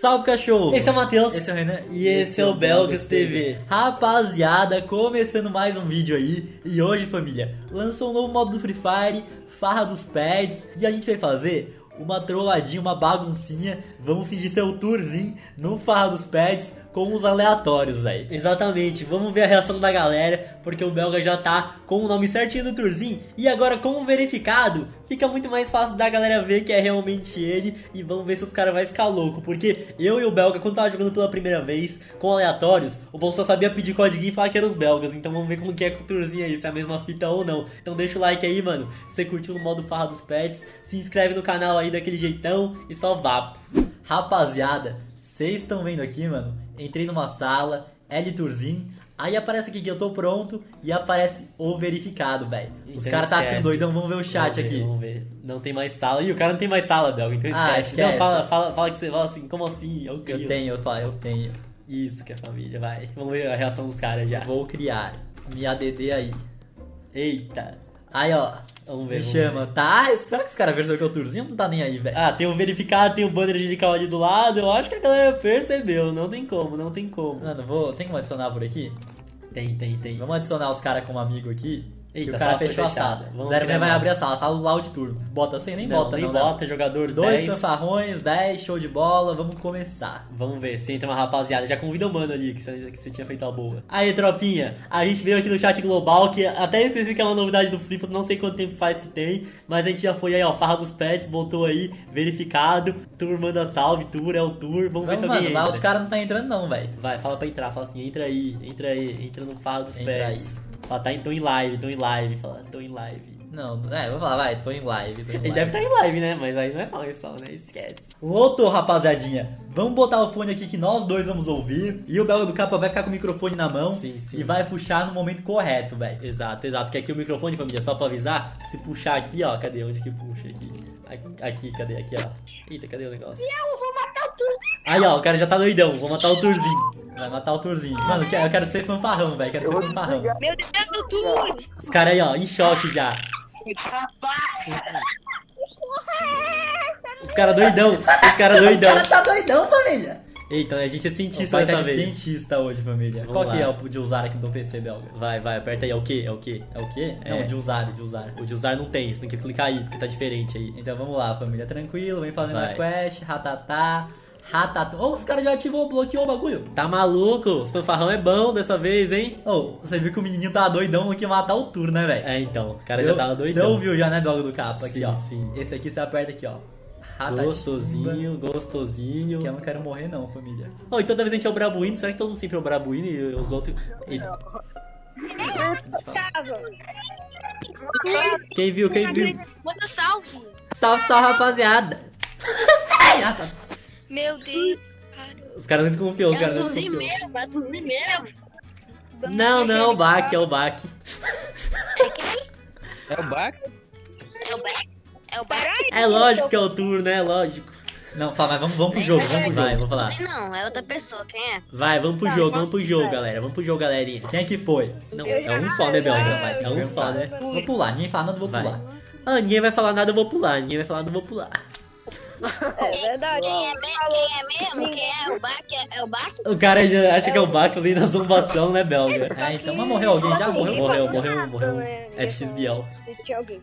Salve cachorro! Esse é o Matheus. Esse é o Renan. E esse é o Belgas TV. Rapaziada, começando mais um vídeo aí. E hoje, família, lançou um novo modo do Free Fire, Farra dos Pads. E a gente vai fazer uma trolladinha, uma baguncinha. Vamos fingir ser o tourzinho no Farra dos Pads com os aleatórios, velho. Exatamente, vamos ver a reação da galera, porque o Belga já tá com o nome certinho do Turzinho, e agora com o verificado, fica muito mais fácil da galera ver que é realmente ele, e vamos ver se os caras vai ficar louco, porque eu e o Belga, quando tava jogando pela primeira vez, com aleatórios, o bom só sabia pedir código e falar que eram os belgas, então vamos ver como que é com o Turzinho aí, se é a mesma fita ou não. Então deixa o like aí, mano, se você curtiu no modo farra dos pets, se inscreve no canal aí daquele jeitão, e só vá. Rapaziada, vocês estão vendo aqui, mano? Entrei numa sala, L Turzinho. Aí aparece aqui que eu tô pronto e aparece o verificado, velho. Os Então caras tá esquece. ficando doidão, vamos ver o chat Vamos ver, aqui. Vamos ver. Não tem mais sala. Ih, o cara não tem mais sala, Belga, então Ah, esquece. esquece. Não, fala, fala, fala que você fala assim, como assim? Eu, Eu crio. tenho, eu falo, eu tenho. Isso que é família, vai. Vamos ver a reação dos caras já. Vou criar. Me ADD aí. Eita. Aí, ó. Vamos ver. Me vamos chama, tá? Será que esse cara percebeu que é o Turzinho? Não tá nem aí, velho. Ah, tem o verificado, tem o banner de cal ali do lado. Eu acho que a galera percebeu. Não tem como, não tem como. Mano, vou. Tem como adicionar por aqui? Tem, tem, tem. Vamos adicionar os caras como amigo aqui. Eita, que o cara fechou a sala. Zero vai mais. abrir a sala, a sala do loud tour. Bota assim, nem Não, bota, nem não. bota, jogador Dois 10. fanfarrões, 10, show de bola, vamos começar. Vamos ver se entra uma rapaziada. Já convida o mano ali que você, que você tinha feito a boa. Aí, tropinha, a gente veio aqui no chat global, que até eu esqueci que é uma novidade do Flip, não sei quanto tempo faz que tem, mas a gente já foi aí, ó, Farra dos Pets, voltou aí, verificado. Tour manda salve, Tour é o Tour. Vamos ver Vamos, se mano, alguém lá entra. os caras não tá entrando não, velho. Vai, fala pra entrar, fala assim, entra aí, entra aí, entra no Farra dos Entra Pets. Fala, tá, tô em live, tô em live, fala, tô em live. Não, é, vou falar, vai, tô em live. Tô em Ele live. deve estar em live, né? Mas aí não é nós só, né? Esquece. Voltou, rapaziadinha. Vamos botar o fone aqui que nós dois vamos ouvir. E o Belo do Capa vai ficar com o microfone na mão Sim, sim. e vai puxar no momento correto, velho. Exato, exato. Porque aqui o microfone, família, só pra avisar, se puxar aqui, ó, cadê? Onde que puxa aqui? Aqui, aqui, cadê? Aqui, ó. Eita, cadê o negócio? Eu vou matar o Turzinho. Aí, ó, o cara já tá doidão, vou matar o Turzinho. Vai matar o Turzinho. Mano, eu quero, ser fanfarrão, velho. Quero ser fanfarrão. Meu Deus do Tur. Os caras aí, ó, em choque já. Os caras doidão, os caras doidão. Os caras tá doidão, família. Eita, a gente é O cientista tá dessa de vez. cientista hoje, família. Vamos Qual que lá. é o de usar aqui do PC, Belga? Vai, vai, aperta aí, é o quê? É o quê? É o quê? É. Não, de usar, de usar. O de usar não tem, você tem que clicar aí, porque tá diferente aí. Então vamos lá, família. Tranquilo, vem fazendo Vai. a quest, ratatá, ratatá. Ô, os caras já ativou, bloqueou o bagulho. Tá maluco? Os fanfarrão é bom dessa vez, hein? Ô, você viu que o menininho tá doidão que ia matar o tour, né, velho? É, então, o cara já tava Você doidão. ouviu já, né, Belga do Capa? Aqui, ó. sim. Esse aqui você aperta aqui, ó. Ratatimba, Gostosinho, gostosinho. Que eu não quero morrer não, família. Oh, e toda vez a gente é o Brabuíno, será que todo mundo sempre é o Brabuíno e os outros. E- Quem viu, quem viu? Manda salve. Salve, salve, rapaziada! Meu Deus. cara. Os caras não desconfiam, os É o caras não desconfiam. mesmo, é o Turzinho mesmo. Não, não, o Baque, é o Baque. É o Bac? É o Beck. É o Beck. É lógico que é o turno, né? É lógico. Não, fala, mas vamos, vamos pro jogo, vamos pro Vai, jogo. vou falar. Não, é outra pessoa. Quem é? Vai, vamos pro jogo, vamos pro jogo, galera. Vamos pro jogo, galerinha. Quem é que foi? Não, é um só, né, Belga? Vai, É um só, né? Vou pular, ninguém fala nada, eu vou pular. Ah, ninguém vai falar nada, eu vou pular. Ninguém vai falar nada, eu vou pular. É verdade. Quem é, me... Quem é mesmo? Quem é? O Beck? É, é o Beck? O cara acha que é o Baque ali na zombação, né, Belga? É, então, mas morreu alguém já? Morreu? Morreu, morreu, morreu. FXBL. Se tinha alguém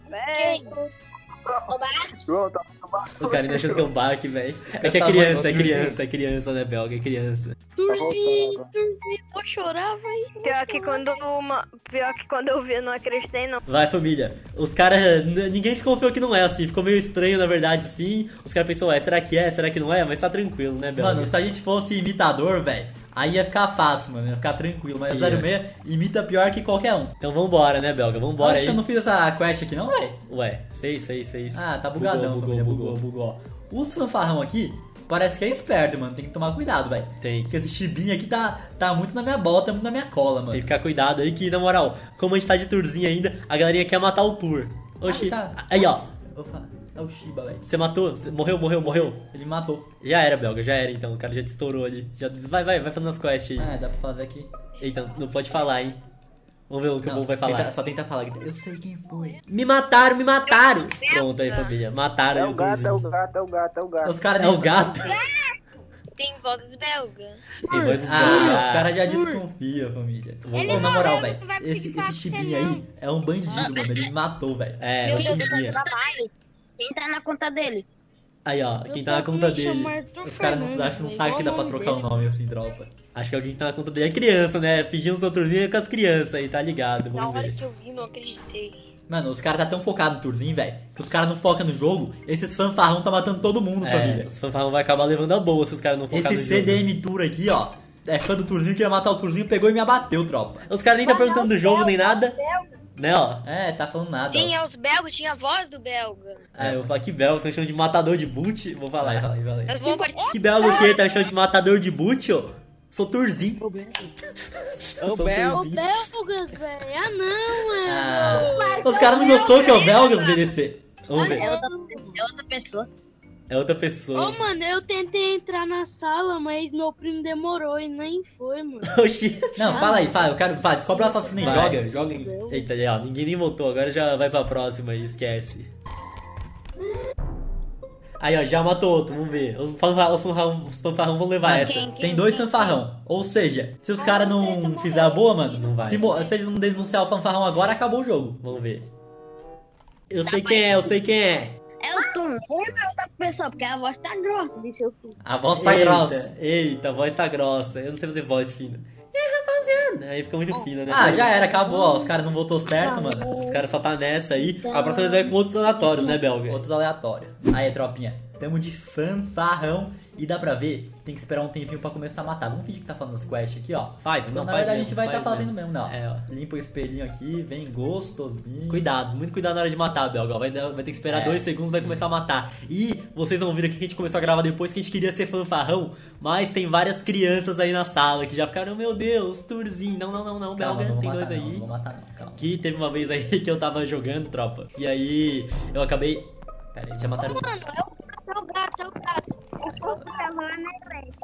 O? O cara ainda achando que é um baque, velho. É que é criança, é criança, é criança, né, Belga? É criança. Turzinho, Turzinho. Vou chorar, vai. Pior que quando uma... Pior que quando eu vi, eu não acreditei, não. Vai, família. Os caras. Ninguém desconfiou que não é assim. Ficou meio estranho, na verdade, assim. Os caras pensaram, ué, será que é? Será que não é? Mas tá tranquilo, né, Belga? Mano, se a gente fosse imitador, velho, aí ia ficar fácil, mano. Ia ficar tranquilo. Mas Ia. 06 imita pior que qualquer um. Então vambora, né, Belga? Vambora Poxa, aí. eu não fiz essa quest aqui não, velho? Ué, fez, fez, fez. Ah, tá bugadão, Bugou, família. bugou, Bugou, bugou. Os fanfarrão aqui parece que é esperto, mano. Tem que tomar cuidado, velho. Tem. Porque esse chibinho aqui tá, tá muito na minha bota, muito na minha cola, mano. Tem que ficar cuidado aí que, na moral, como a gente tá de tourzinho ainda, a galerinha quer matar o tour. Oxi. Ah, tá. Aí, ó. Opa, é o Shiba, velho. Você matou? Você morreu, morreu, morreu? Ele me matou. Já era, Belga, já era então. O cara já te estourou ali. Já... Vai, vai, vai fazendo as quests aí. Ah, dá pra fazer aqui. Eita, não pode falar, hein? Vamos ver o que o Não, povo vai falar. tenta- só tenta falar. Eu sei quem foi. Me mataram, me mataram! Pronto aí, família. Mataram É o o gato, é o gato, é o gato, é o gato. Os caras É o gato. tem votos belga. Tem voz Ah, belga. os caras já desconfiam, família. Ele Ô, na moral, velho, esse, esse chibinha aí é um bandido, mano. Ele me matou, velho. É, Meu o Deus, eu tô Chibinha. Quem tá na conta dele? Aí, ó, quem tá na conta dele. Os caras acho que não velho, sabem que dá pra trocar o nome assim, tropa. Acho que alguém que tá na conta dele é criança, né? Fingindo os outrozinhos com as crianças aí, tá ligado? Na Vamos hora ver. que eu vi, não acreditei. Mano, os caras tá tão focados no turzinho, velho, que os caras não focam no jogo. Esses fanfarrão tá matando todo mundo, É, família. os fanfarrão vai acabar levando a boa se os caras não focarem Esse no jogo. CDM Tour aqui, ó, é fã do turzinho, queria matar o turzinho, pegou e me abateu, tropa. Os caras nem tá perguntando do jogo nem nada, Belga. Né, ó. É, tá falando nada. ó. Tinha os belgas, tinha a voz do belga. É, eu vou falar que belga, estão chamando de matador de boot, vou falar. Vai, vai, vai. Nós vamos participar. Que belga o quê? Tá chamando de matador de boot, ó? Sou turzinho. Ô. Ô, turzinho. Belgas, velho. Ah, não, mano. Ah, os caras não gostou que é o Belgas BDC. Vamos ver. É outra, é outra pessoa. É outra Ô, pessoa. mano, eu tentei entrar na sala, mas meu primo demorou e nem foi, mano. Oxi. Não, fala aí, fala, eu quero. Fala, descobre o assassino e Vai. joga, joga aí. Eita, ó, ninguém nem voltou, agora já vai pra próxima aí, esquece. Aí, ó, já matou outro, vamos ver. Os fanfarrão, os fanfarrão, os fanfarrão vão levar Mano, essa. quem- Tem dois fanfarrão. Ou seja, se os caras não fizer a boa, mano, Não vai. Se, se eles não denunciar o fanfarrão agora, acabou o jogo. Vamos ver. Eu sei quem é, eu sei quem é. É o Tom. É outra pessoa, porque a voz tá grossa de seu Tom. A voz tá eita, grossa. Eita, a voz tá grossa. Eu não sei fazer voz fina. É, rapaziada. Aí fica muito fina, né? Ah, já era, acabou, ó. Os caras não votou certo, mano. Os caras só tá nessa aí. A próxima vez vai com outros aleatórios, né, Belga? Outros aleatórios. Aí, tropinha, tamo de fanfarrão. E dá pra ver que tem que esperar um tempinho pra começar a matar. Vamos fingir que tá falando as quests aqui, ó. Faz, Então, não na faz verdade, a mesmo, gente vai estar faz fazendo mesmo, não. É, ó. Limpa o espelhinho aqui, vem gostosinho. Cuidado, muito cuidado na hora de matar, Belga. Vai, vai ter que esperar É. dois segundos e vai começar a matar. E vocês não viram que a gente começou a gravar depois que a gente queria ser fanfarrão, mas tem várias crianças aí na sala que já ficaram, meu Deus, turzinho. Não, não, não, não, Calma, Belga, não tem matar dois não, aí. Não vou matar não, calma. Que teve uma vez aí que eu tava jogando, tropa. E aí eu acabei. Pera aí, já mataram. Mano, é o o o a frente,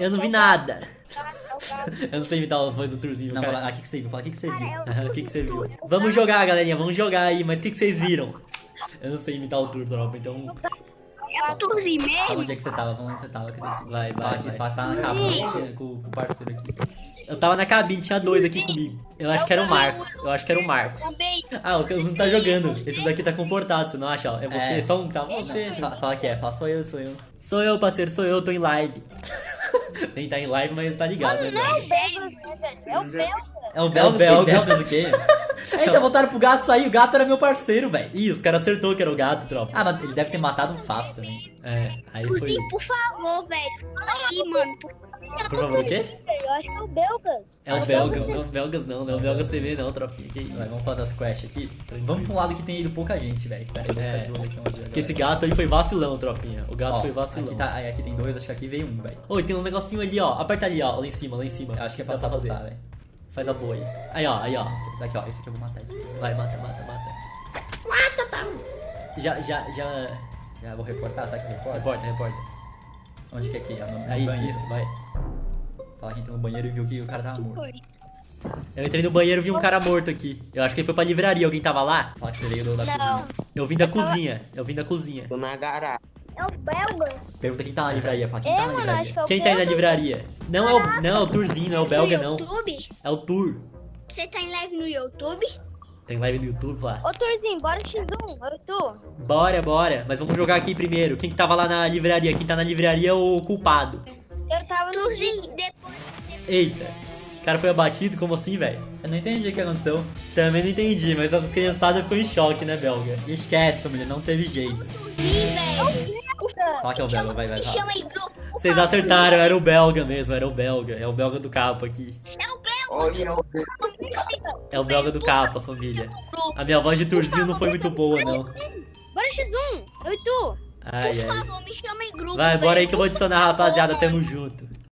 Eu não vi o nada. o. Eu não sei imitar a voz do turzinho, Não, cara. fala, aqui que você viu, fala o que que você viu. O que, que você viu? Vamos jogar, galerinha, vamos jogar aí, mas o que, que vocês viram? Eu não sei imitar o Tur, tropa, então. É o turzinho Fala onde é que você tava, fala onde você tava. Vai, vai, aqui, vai. fala que tá na cabine tinha com, com o parceiro aqui. Eu tava na cabine, tinha dois aqui comigo. Eu acho que era o Marcos. Eu acho que era o Marcos. Também. Ah, os não tá jogando. Esse daqui tá comportado, você não acha? ó? É você, É. só um que tá você. Fala, fala que é, fala sou eu, sou eu. Sou eu, parceiro, sou eu, tô em live. Nem tá em live, mas tá ligado, né? Não é o né, velho? É o. É o Belgas, Belga. tem Belgas o quê? Eita, voltaram pro gato sair, o gato era meu parceiro, velho. Ih, os caras acertou que era o gato, tropa. Ah, mas ele deve ter matado um fácil também. É, aí foi. Turzinho, por favor, velho. Fala aí, mano. Por Por favor, o quê? Eu acho que é o Belgas. É o Belgas, não, Belgas não, não é o Belgas TV não, tropinha, que Vai, isso. vamos fazer as quests aqui. Vamos pra um lado que tem ido pouca gente, velho. Pera aí, vou É. onde Porque esse gato aí foi vacilão, tropinha. O gato Ó, foi vacilão. aqui, tá, aí aqui tem dois, acho que aqui veio um, velho. Oi, tem uns negocinho ali, ó. Aperta ali, ó, lá em cima, lá em cima. Eu Acho que é pra sabotar, velho. Faz a boa aí. Aí, ó, aí, ó. Daqui, ó, esse aqui eu vou matar. Esse aqui. Vai, mata, mata, mata. Mata, tá. Já, já, já. Já vou reportar, sabe que eu reporta? Reporta, reporta. Onde que é aqui? É Aí, banheiro. isso, vai. Fala que entrou no banheiro e viu que o cara tava morto. Eu entrei no banheiro e vi um cara morto aqui. Eu acho que ele foi pra livraria. Alguém tava lá? Fala que você veio da cozinha. Eu vim da cozinha. Eu vim da cozinha. Tô na garagem. É o Belga. Pergunta quem tá na livraria, fala quem É, tá na mano, livraria. acho que é o Quem tá aí na livraria? Não é o, não é o Turzinho, não é o Belga, no não. YouTube? É o Tur. Você tá em live no YouTube? Tem live no YouTube lá. Ô, Turzinho, bora X1. Eu tu. Bora, bora. Mas vamos jogar aqui primeiro. Quem que tava lá na livraria? Quem tá na livraria é o culpado. Eu tava no Turzinho, depois. Eita. O cara foi abatido? Como assim, velho? Eu não entendi o que aconteceu. Também não entendi, mas as criançadas ficou em choque, né, Belga? E esquece, família, não teve jeito. Velho. Fala que é o Belga, vai, vai, Me fala. chama aí, grupo. por Vocês acertaram, era o Belga mesmo, era o Belga. É o Belga do capa aqui. É o Belga. Olha o É o Belga do capa, família. A minha voz de turzinho não foi muito boa, não. Bora X1. Eu e tu. Ai, Por ai. favor, me chama em grupo. Vai, bora aí que eu vou adicionar, rapaziada. Tamo junto.